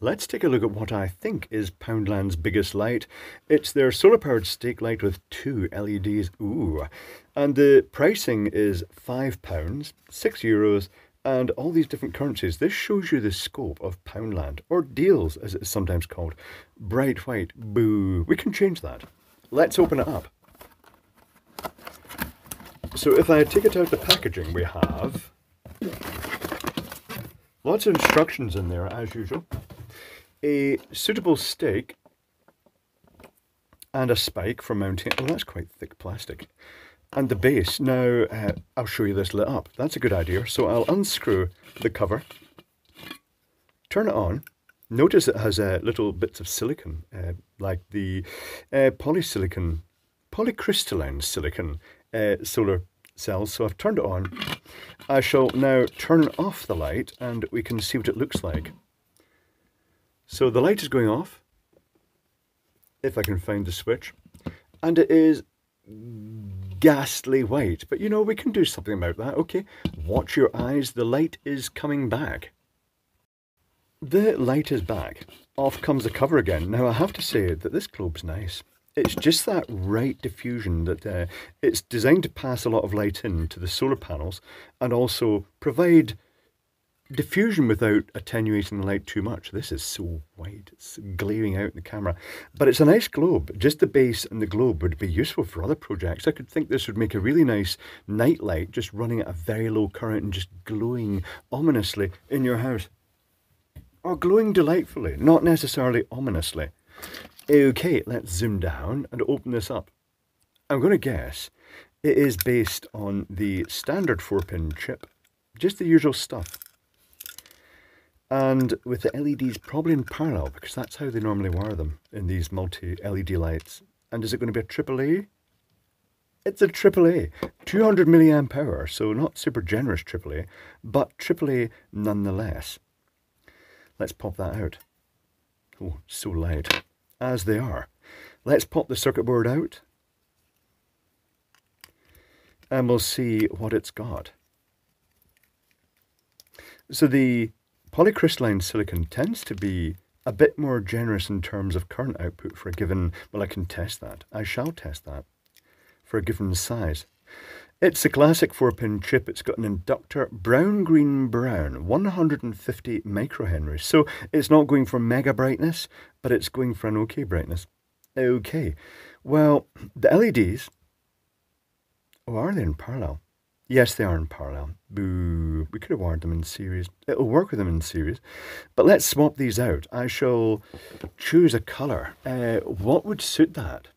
let's take a look at what I think is Poundland's biggest light. It's their solar-powered stake light with two LEDs. Ooh. And the pricing is £5, 6 euros, and all these different currencies. This shows you the scope of Poundland, or Dealz as it's sometimes called. Bright white, boo. We can change that. Let's open it up. So if I take it out the packaging, we have lots of instructions in there as usual. A suitable stake and a spike for mounting. Oh, that's quite thick plastic and the base. Now, uh, I'll show you this lit up. That's a good idea. So I'll unscrew the cover, turn it on. Notice it has uh, little bits of silicon, uh, like the uh, polysilicon, polycrystalline silicon uh, solar cells. So I've turned it on. I shall now turn off the light and we can see what it looks like. So the light is going off, if I can find the switch, and it is ghastly white. But you know, we can do something about that. Okay, watch your eyes. The light is coming back. The light is back. Off comes the cover again. Now, I have to say that this globe's nice. It's just that right diffusion that uh, it's designed to pass a lot of light in to the solar panels and also provide diffusion without attenuating the light too much. This is so wide, it's glaring out in the camera. But it's a nice globe. Just the base and the globe would be useful for other projects. I could think this would make a really nice night light, just running at a very low current and just glowing ominously in your house. Or glowing delightfully, not necessarily ominously. Okay, let's zoom down and open this up. I'm going to guess it is based on the standard 4-pin chip. Just the usual stuff and with the LEDs probably in parallel because that's how they normally wire them in these multi-LED lights. And is it going to be a AAA? It's a AAA, 200 milliamp hour, so not super generous AAA, but AAA nonetheless. Let's pop that out. Oh, so loud. as they are. Let's pop the circuit board out and we'll see what it's got. So the Polycrystalline silicon tends to be a bit more generous in terms of current output for a given, well I can test that, I shall test that, for a given size. It's a classic 4-pin chip, it's got an inductor, brown, green, brown, 150 microhenries. So it's not going for mega brightness, but it's going for an okay brightness. Okay, well, the LEDs, oh are they in parallel? Yes, they are in parallel. Boo. We could have wired them in series. It'll work with them in series. But let's swap these out. I shall choose a colour. Uh, what would suit that?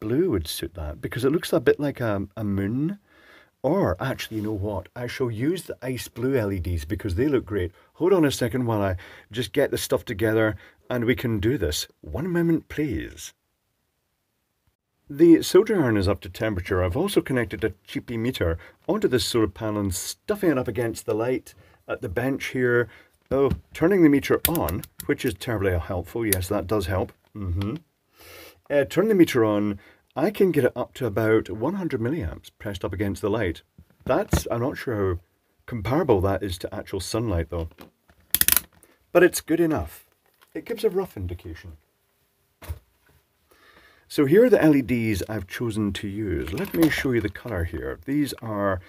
Blue would suit that because it looks a bit like a, a moon. Or, actually, you know what? I shall use the ice blue LEDs because they look great. Hold on a second while I just get the stuff together and we can do this. One moment, please. The solder iron is up to temperature. I've also connected a cheapy meter onto this solar panel and stuffing it up against the light at the bench here. Oh, turning the meter on, which is terribly helpful. Yes, that does help. Mm -hmm. uh, turn the meter on, I can get it up to about 100 milliamps pressed up against the light. That's, I'm not sure how comparable that is to actual sunlight though. But it's good enough. It gives a rough indication. So here are the LEDs I've chosen to use. Let me show you the colour here. These are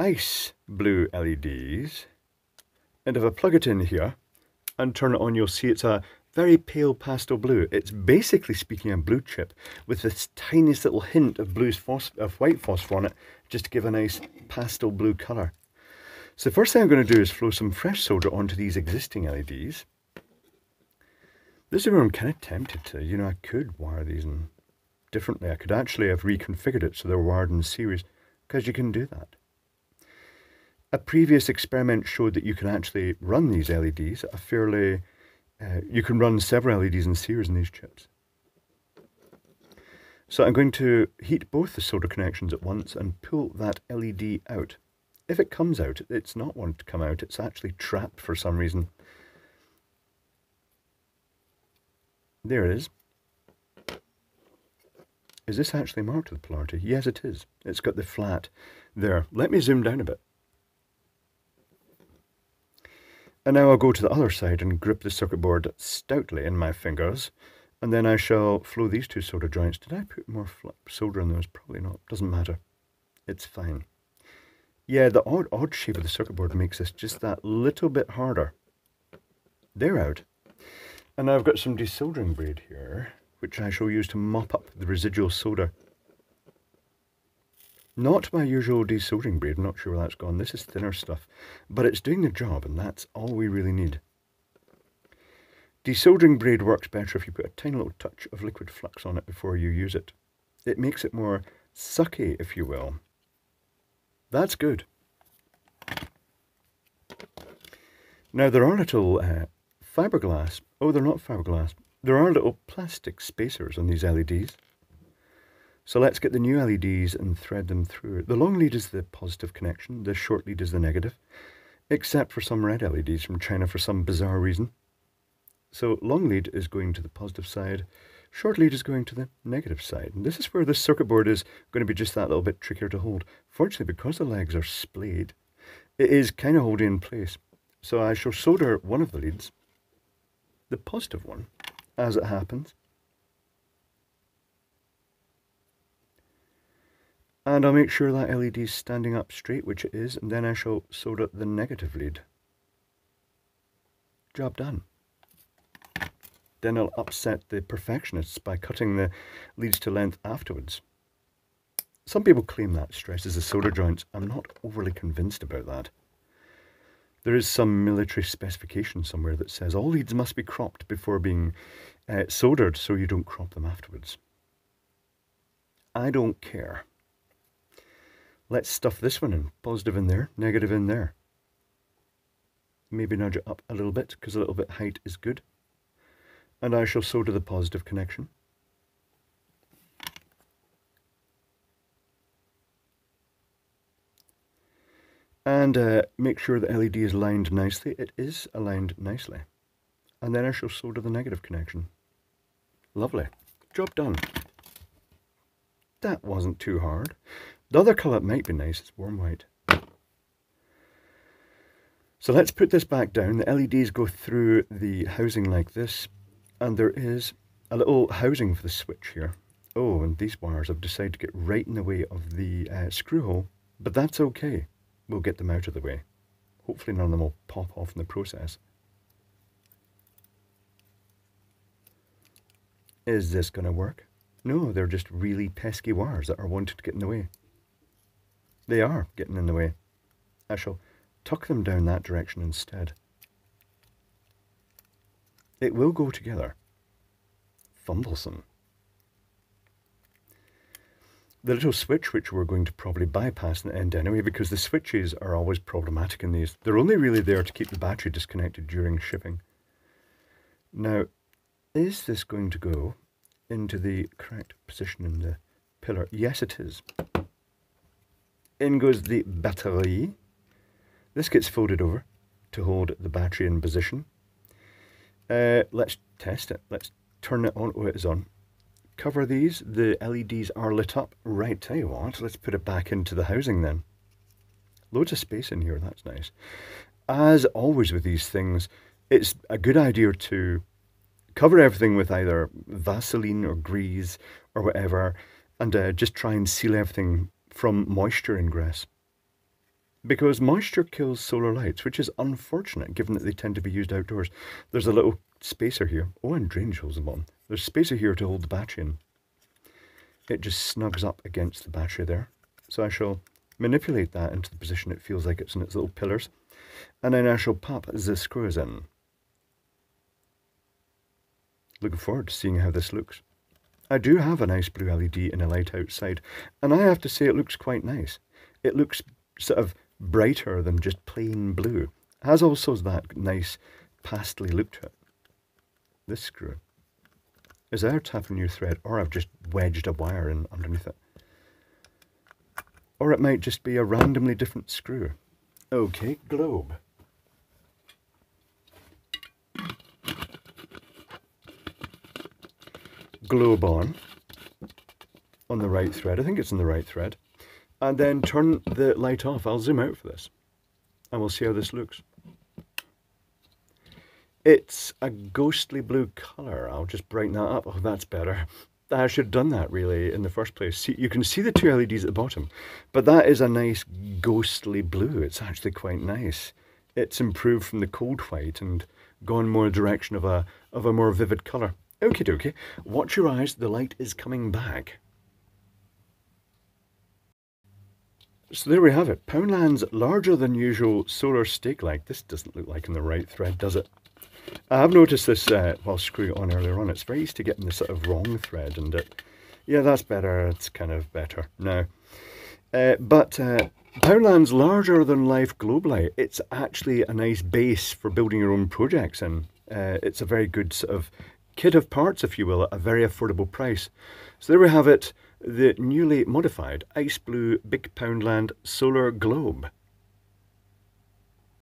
ice blue LEDs. And if I plug it in here and turn it on, you'll see it's a very pale pastel blue. It's basically speaking a blue chip with this tiniest little hint of blue's of white phosphor on it, just to give a nice pastel blue colour. So the first thing I'm going to do is flow some fresh solder onto these existing LEDs. This is where I'm kind of tempted to, you know, I could wire these in differently. I could actually have reconfigured it so they're wired in series, because you can do that. A previous experiment showed that you can actually run these LEDs a fairly, uh, you can run several LEDs in series in these chips. So I'm going to heat both the solder connections at once and pull that LED out. If it comes out, it's not wanting to come out, it's actually trapped for some reason. There it is. Is this actually marked with polarity? Yes, it is. It's got the flat there. Let me zoom down a bit. And now I'll go to the other side and grip the circuit board stoutly in my fingers. And then I shall flow these two solder joints. Did I put more solder in those? Probably not. Doesn't matter. It's fine. Yeah, the odd, odd shape of the circuit board makes this just that little bit harder. They're out. And now I've got some desoldering braid here, which I shall use to mop up the residual solder. Not my usual desoldering braid, I'm not sure where that's gone. This is thinner stuff, but it's doing the job and that's all we really need. Desoldering braid works better if you put a tiny little touch of liquid flux on it before you use it. It makes it more sucky, if you will. That's good. Now there are little uh, fiberglass. Oh, they're not fiberglass. There are little plastic spacers on these LEDs. So let's get the new LEDs and thread them through. The long lead is the positive connection, the short lead is the negative, except for some red LEDs from China for some bizarre reason. So long lead is going to the positive side, short lead is going to the negative side. And this is where the circuit board is going to be just that little bit trickier to hold. Fortunately, because the legs are splayed, it is kind of holding in place. So I shall solder one of the leads, the positive one, as it happens, And I'll make sure that LED is standing up straight, which it is, and then I shall solder the negative lead. Job done. Then I'll upset the perfectionists by cutting the leads to length afterwards. Some people claim that stresses the solder joints. I'm not overly convinced about that. There is some military specification somewhere that says all leads must be cropped before being uh, soldered so you don't crop them afterwards. I don't care. Let's stuff this one in. Positive in there, negative in there. Maybe nudge it up a little bit because a little bit height is good. And I shall solder the positive connection. And uh, make sure the LED is lined nicely. It is aligned nicely. And then I shall solder the negative connection. Lovely. Job done. That wasn't too hard. The other colour might be nice, it's warm white. So let's put this back down. The LEDs go through the housing like this, and there is a little housing for the switch here. Oh, and these wires have decided to get right in the way of the uh, screw hole, but that's okay. We'll get them out of the way. Hopefully none of them will pop off in the process. Is this going to work? No, they're just really pesky wires that are wanting to get in the way. They are getting in the way. I shall tuck them down that direction instead. It will go together. Fumblesome. The little switch, which we're going to probably bypass in the end anyway, because the switches are always problematic in these. They're only really there to keep the battery disconnected during shipping. Now, is this going to go into the correct position in the pillar? Yes, it is in goes the battery. This gets folded over to hold the battery in position. Uh, let's test it. Let's turn it on. Oh, it is on. Cover these. The LEDs are lit up. Right, tell you what, let's put it back into the housing then. Loads of space in here, that's nice. As always with these things, it's a good idea to cover everything with either Vaseline or grease or whatever, and uh, just try and seal everything from moisture ingress. Because moisture kills solar lights, which is unfortunate given that they tend to be used outdoors. There's a little spacer here. Oh, and drainage holes in the. There's spacer here to hold the battery in. It just snugs up against the battery there. So I shall manipulate that into the position it feels like it's in its little pillars. And then I shall pop the screws in. Looking forward to seeing how this looks. I do have a nice blue LED in a light outside, and I have to say it looks quite nice. It looks sort of brighter than just plain blue. It has also that nice pastely look to it. This screw is either tapping new thread or I've just wedged a wire in underneath it. Or it might just be a randomly different screw. Okay, globe. globe on on the right thread. I think it's in the right thread. And then turn the light off. I'll zoom out for this. And we'll see how this looks. It's a ghostly blue colour. I'll just brighten that up. Oh, that's better. I should have done that really in the first place. See, you can see the two LEDs at the bottom, but that is a nice ghostly blue. It's actually quite nice. It's improved from the cold white and gone more direction of a of a more vivid colour. Okie dokie. Watch your eyes, the light is coming back. So there we have it. Poundland's larger than usual solar stake light. This doesn't look like in the right thread, does it? I have noticed this uh, while screwing it on earlier on. It's very easy to get in the sort of wrong thread and it, yeah, that's better. It's kind of better now. Uh, but uh, Poundland's larger than life globe light. It's actually a nice base for building your own projects and Uh, it's a very good sort of kit of parts, if you will, at a very affordable price. So there we have it, the newly modified Ice Blue Big Poundland Solar Globe.